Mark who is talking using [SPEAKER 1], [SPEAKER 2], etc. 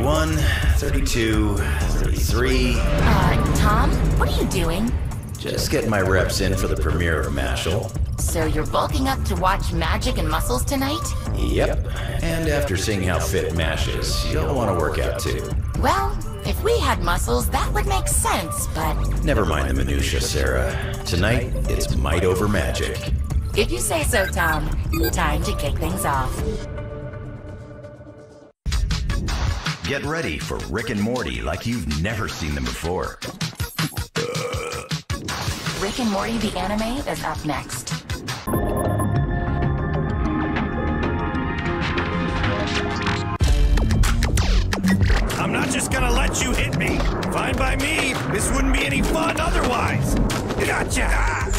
[SPEAKER 1] 31, 32, 33.
[SPEAKER 2] Uh, Tom, what are you doing?
[SPEAKER 1] Just getting my reps in for the premiere of Mashle.
[SPEAKER 2] So you're bulking up to watch Magic and Muscles tonight?
[SPEAKER 1] Yep. And after seeing how fit Mash is, you'll want to work out too.
[SPEAKER 2] Well, if we had muscles, that would make sense, but
[SPEAKER 1] Never mind the minutia, Sarah. Tonight, it's might over magic.
[SPEAKER 2] if you say so, Tom, time to kick things off.
[SPEAKER 3] Get ready for Rick and Morty like you've never seen them before.
[SPEAKER 2] Rick and Morty the anime is up next.
[SPEAKER 4] I'm not just gonna let you hit me. Fine by me. This wouldn't be any fun otherwise. Gotcha.